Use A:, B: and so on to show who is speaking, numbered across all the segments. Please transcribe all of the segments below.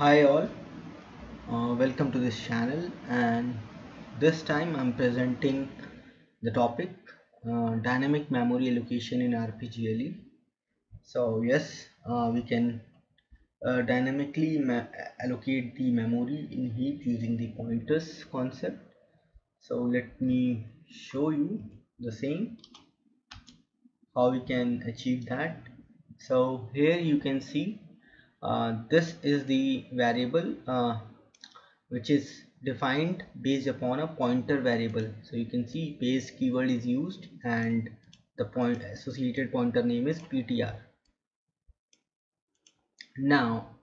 A: hi all. Uh, welcome to this channel and this time I'm presenting the topic uh, dynamic memory allocation in RPGLE so yes uh, we can uh, dynamically allocate the memory in heap using the pointers concept. So let me show you the same how we can achieve that. So here you can see this is the variable uh, which is defined based upon a pointer variable. So you can see base keyword is used and the point associated pointer name is ptr now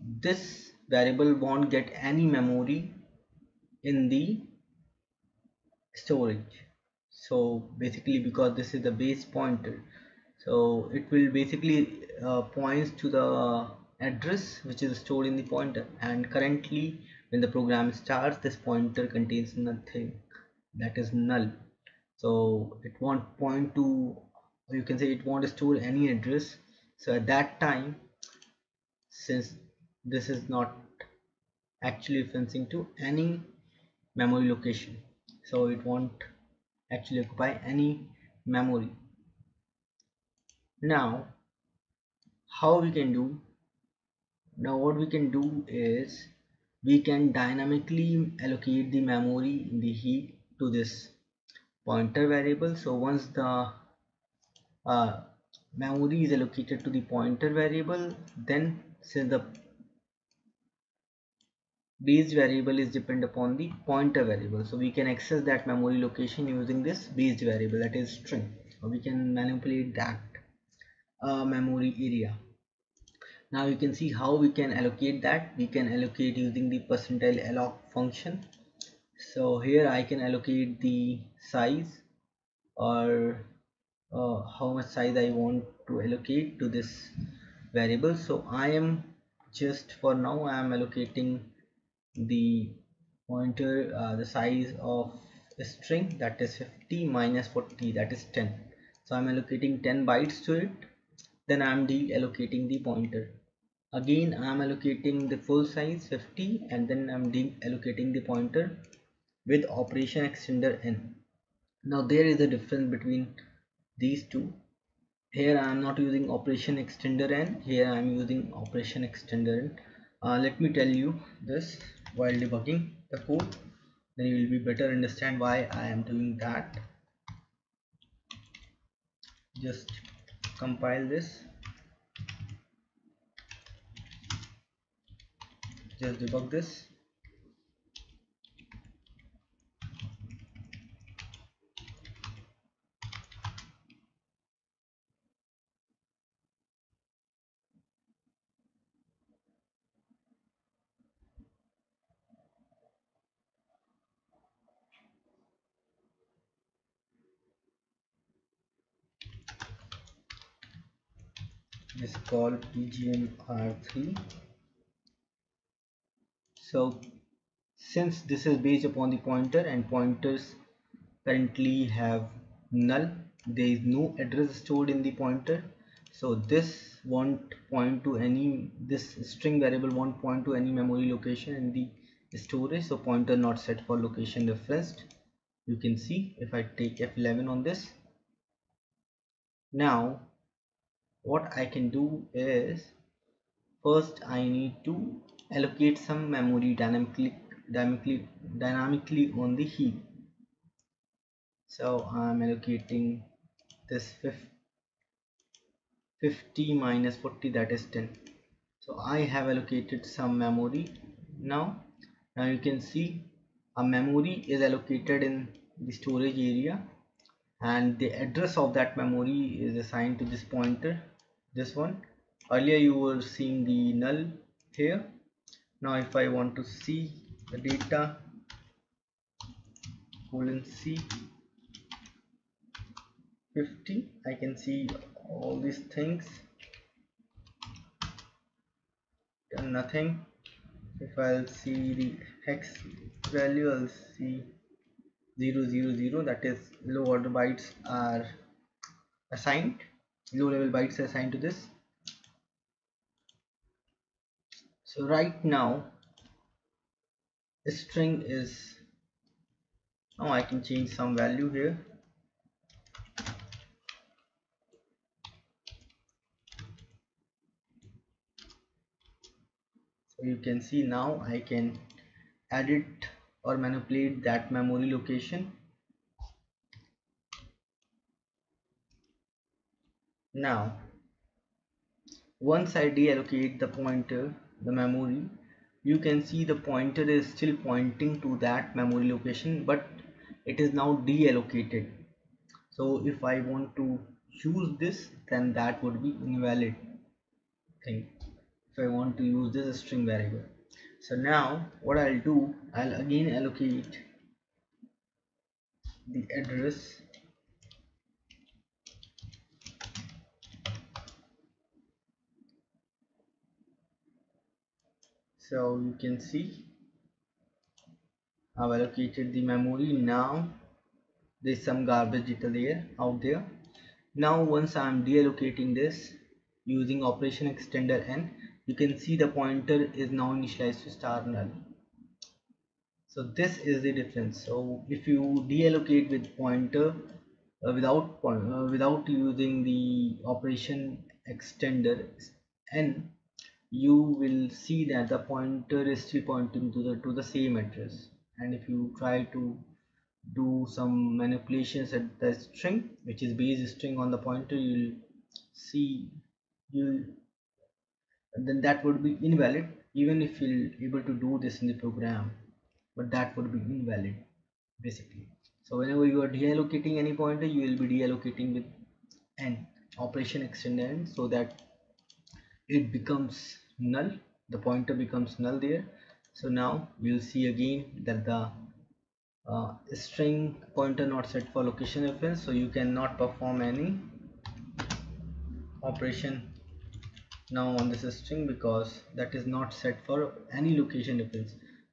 A: this variable won't get any memory in the storage. So basically because this is the base pointer so it will basically uh, points to the address which is stored in the pointer. And currently when the program starts this pointer contains nothing. That is null. So it won't point to you can say it won't store any address. So at that time since this is not actually referencing to any memory location so it won't actually occupy any memory now how we can do? Now what we can do is we can dynamically allocate the memory in the heap to this pointer variable. So once the uh, memory is allocated to the pointer variable then since the base variable is depend upon the pointer variable. So we can access that memory location using this base variable that is string. Or we can manipulate that uh, memory area. Now you can see how we can allocate that. We can allocate using the percentile alloc function. So here I can allocate the size or uh, how much size I want to allocate to this variable. So I am just for now I am allocating the pointer uh, the size of a string that is 50 minus 40 that is 10 so I'm allocating 10 bytes to it then I'm deallocating the pointer. Again I'm allocating the full size 50 and then I'm deallocating the pointer with operation extender n. Now there is a difference between these two. Here I am not using operation extender n. Here I am using operation extender n. Uh, let me tell you this while debugging the code. Then you will be better understand why I am doing that. Just compile this. Just debug this is called pgmr3 so since this is based upon the pointer and pointers currently have null there is no address stored in the pointer. So this won't point to any this string variable won't point to any memory location in the storage. So pointer not set for location referenced. You can see if I take F11 on this. Now what I can do is first I need to allocate some memory dynamically dynamically dynamically on the heap. So I'm allocating this 50 minus 40 that is 10 so I have allocated some memory. Now now you can see a memory is allocated in the storage area and the address of that memory is assigned to this pointer this one. Earlier you were seeing the null here. Now if I want to see the data colon C 50 I can see all these things. Done nothing. If I'll see the hex value I'll see 000 that is low order bytes are assigned low level bytes assigned to this. So right now the string is now I can change some value here. So you can see now I can edit or manipulate that memory location now once I deallocate the pointer the memory you can see the pointer is still pointing to that memory location but it is now deallocated. So if I want to use this then that would be invalid thing. If I want to use this string variable. So now what I'll do I'll again allocate the address so you can see. I've allocated the memory. Now there's some garbage data there out there. Now once I'm deallocating this using operation extender n you can see the pointer is now initialized to star null. So this is the difference. So if you deallocate with pointer uh, without uh, without using the operation extender n you will see that the pointer is still pointing to the to the same address. And if you try to do some manipulations at the string which is base string on the pointer you'll see you then that would be invalid even if you're able to do this in the program. But that would be invalid basically. So whenever you are deallocating any pointer you will be deallocating with an operation extend so that it becomes null. The pointer becomes null there. So now we'll see again that the uh, string pointer not set for location reference. So you cannot perform any operation now on this string because that is not set for any location reference.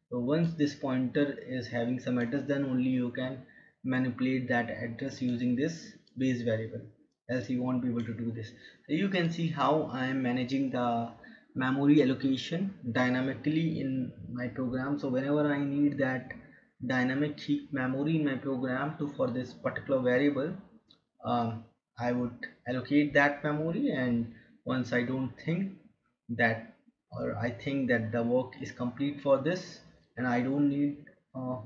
A: So once this pointer is having some address then only you can manipulate that address using this base variable. Else you won't be able to do this. So you can see how I am managing the memory allocation dynamically in my program. So whenever I need that dynamic heap memory in my program to for this particular variable um, I would allocate that memory. And once I don't think that or I think that the work is complete for this and I don't need uh,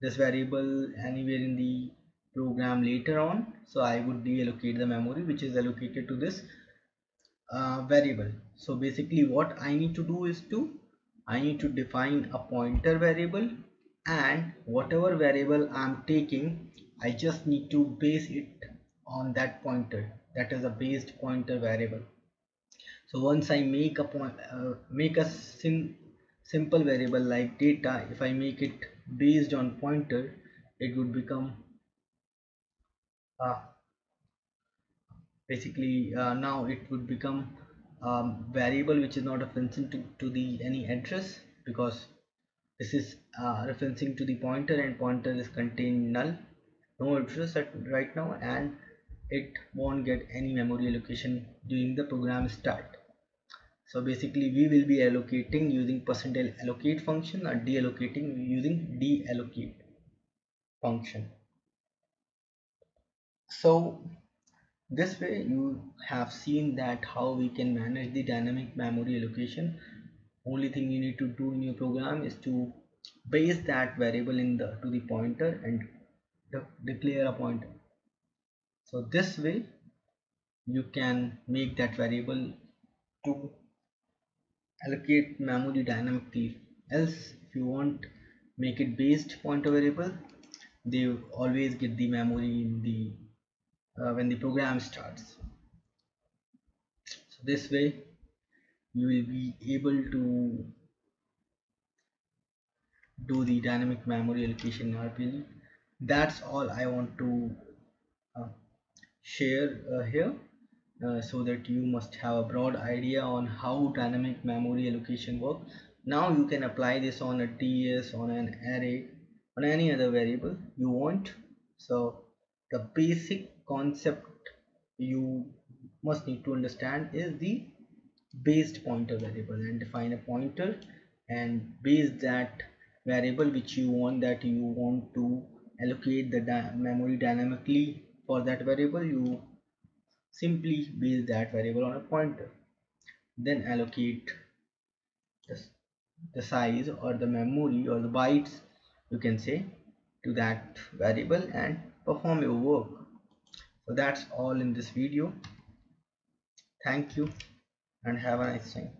A: this variable anywhere in the program later on so I would deallocate the memory which is allocated to this uh, variable. So basically what I need to do is to I need to define a pointer variable and whatever variable I'm taking I just need to base it on that pointer. That is a based pointer variable. So once I make a point uh, make a sim simple variable like data if I make it based on pointer it would become basically uh, now it would become um, variable which is not referencing to, to the any address because this is uh, referencing to the pointer and pointer is contained null no address at right now and it won't get any memory allocation during the program start. So basically we will be allocating using percentile allocate function or deallocating using deallocate function. So this way you have seen that how we can manage the dynamic memory allocation. Only thing you need to do in your program is to base that variable in the to the pointer and de declare a pointer. So this way you can make that variable to allocate memory dynamically. Else if you want make it based pointer variable they always get the memory in the uh, when the program starts. So this way you will be able to do the dynamic memory allocation in RPG that's all I want to uh, share uh, here uh, so that you must have a broad idea on how dynamic memory allocation works. Now you can apply this on a DS on an array on any other variable you want. So the basic concept you must need to understand is the based pointer variable and define a pointer and base that variable which you want that you want to allocate the memory dynamically for that variable you simply base that variable on a pointer. Then allocate the, the size or the memory or the bytes you can say to that variable and perform your work. So that's all in this video. Thank you and have a nice time